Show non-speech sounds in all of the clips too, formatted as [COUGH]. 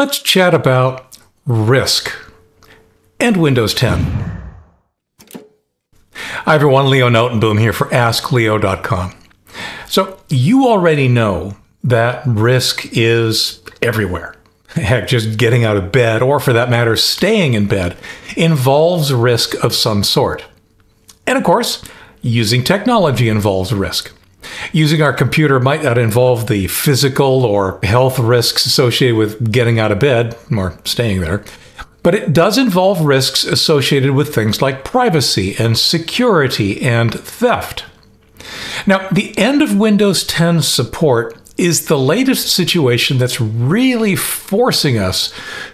Let's chat about risk and Windows 10. Hi everyone, Leo Notenboom here for AskLeo.com. So you already know that risk is everywhere. [LAUGHS] Heck, just getting out of bed, or for that matter, staying in bed, involves risk of some sort. And of course, using technology involves risk. Using our computer might not involve the physical or health risks associated with getting out of bed or staying there, but it does involve risks associated with things like privacy and security and theft. Now, the end of Windows 10 support is the latest situation that's really forcing us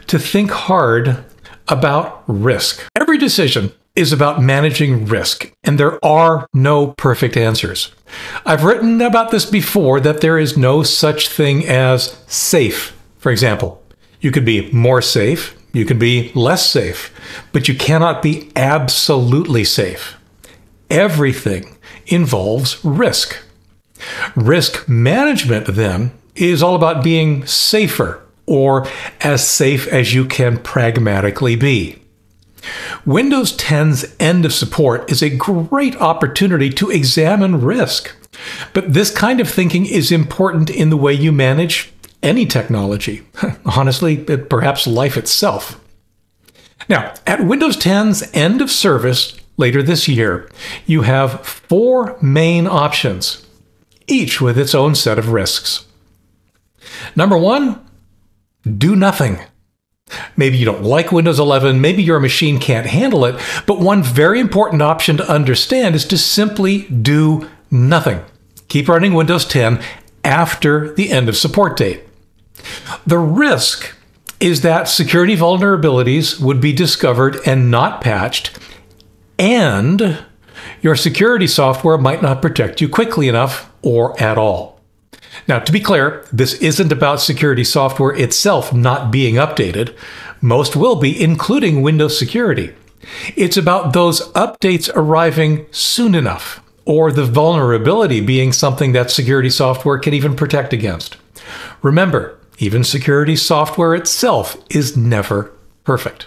to think hard about risk. Every decision is about managing risk, and there are no perfect answers. I've written about this before that there is no such thing as safe, for example. You could be more safe, you can be less safe, but you cannot be absolutely safe. Everything involves risk. Risk management, then, is all about being safer or as safe as you can pragmatically be. Windows 10's end of support is a great opportunity to examine risk. But this kind of thinking is important in the way you manage any technology. [LAUGHS] Honestly, perhaps life itself. Now, at Windows 10's end of service later this year, you have four main options each with its own set of risks. Number one, do nothing. Maybe you don't like Windows 11, maybe your machine can't handle it, but one very important option to understand is to simply do nothing. Keep running Windows 10 after the end of support date. The risk is that security vulnerabilities would be discovered and not patched, and your security software might not protect you quickly enough or at all. Now, to be clear, this isn't about security software itself not being updated. Most will be, including Windows Security. It's about those updates arriving soon enough, or the vulnerability being something that security software can even protect against. Remember, even security software itself is never perfect.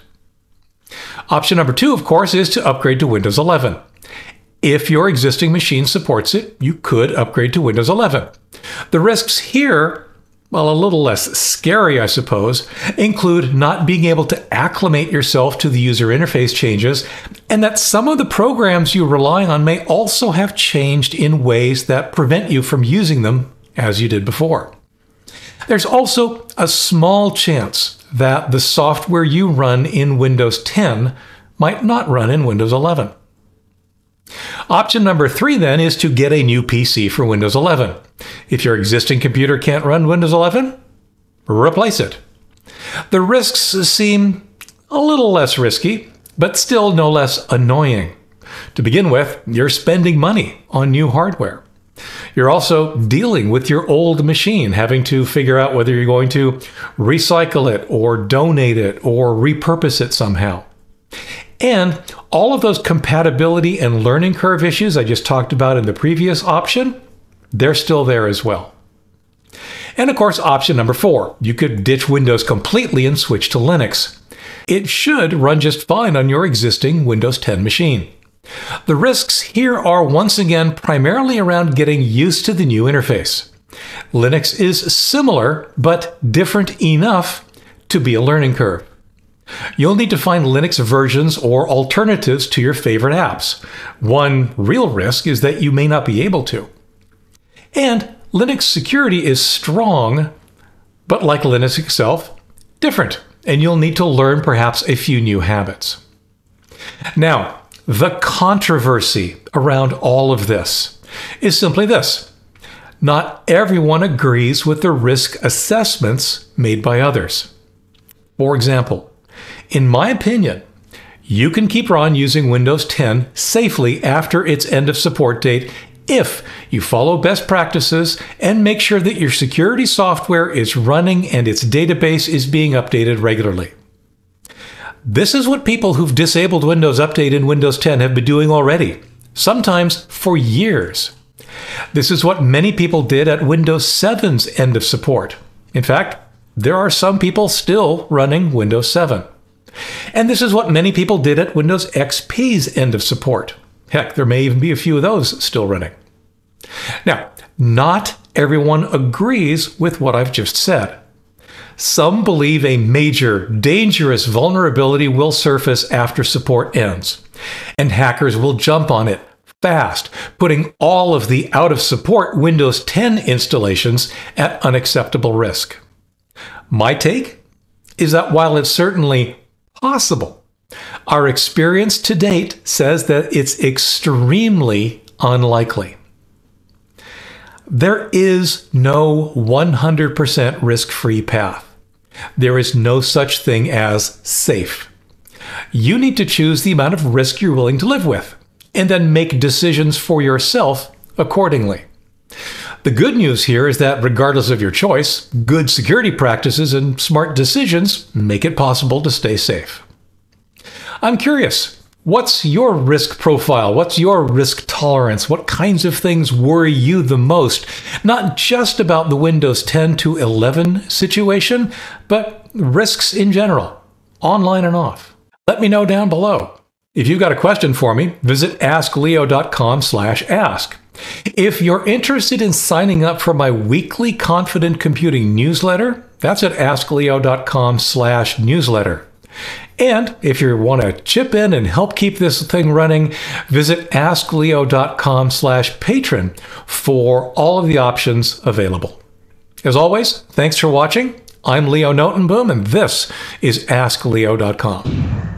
Option number two, of course, is to upgrade to Windows 11. If your existing machine supports it, you could upgrade to Windows 11. The risks here, well, a little less scary, I suppose, include not being able to acclimate yourself to the user interface changes, and that some of the programs you rely on may also have changed in ways that prevent you from using them as you did before. There's also a small chance that the software you run in Windows 10 might not run in Windows 11. Option number three then is to get a new PC for Windows 11. If your existing computer can't run Windows 11, replace it. The risks seem a little less risky, but still no less annoying. To begin with, you're spending money on new hardware. You're also dealing with your old machine, having to figure out whether you're going to recycle it or donate it or repurpose it somehow. And all of those compatibility and learning curve issues I just talked about in the previous option, they're still there as well. And of course, option number four, you could ditch Windows completely and switch to Linux. It should run just fine on your existing Windows 10 machine. The risks here are once again primarily around getting used to the new interface. Linux is similar, but different enough to be a learning curve. You'll need to find Linux versions or alternatives to your favorite apps. One real risk is that you may not be able to. And Linux security is strong, but like Linux itself, different, and you'll need to learn perhaps a few new habits. Now, the controversy around all of this is simply this. Not everyone agrees with the risk assessments made by others. For example, in my opinion, you can keep on using Windows 10 safely after its end of support date if you follow best practices and make sure that your security software is running and its database is being updated regularly. This is what people who've disabled Windows Update in Windows 10 have been doing already, sometimes for years. This is what many people did at Windows 7's end of support. In fact, there are some people still running Windows 7. And this is what many people did at Windows XP's end of support. Heck, there may even be a few of those still running. Now, not everyone agrees with what I've just said. Some believe a major, dangerous vulnerability will surface after support ends, and hackers will jump on it fast, putting all of the out of support Windows 10 installations at unacceptable risk. My take is that while it's certainly possible, our experience to date says that it's extremely unlikely. There is no 100% risk free path. There is no such thing as safe. You need to choose the amount of risk you're willing to live with and then make decisions for yourself accordingly. The good news here is that, regardless of your choice, good security practices and smart decisions make it possible to stay safe. I'm curious. What's your risk profile? What's your risk tolerance? What kinds of things worry you the most? Not just about the Windows 10 to 11 situation, but risks in general, online and off. Let me know down below. If you've got a question for me, visit askleo.com/ask. If you're interested in signing up for my weekly Confident Computing newsletter, that's at askleo.com/newsletter. And if you want to chip in and help keep this thing running, visit askleo.com/patron for all of the options available. As always, thanks for watching. I'm Leo Notenboom, and this is AskLeo.com.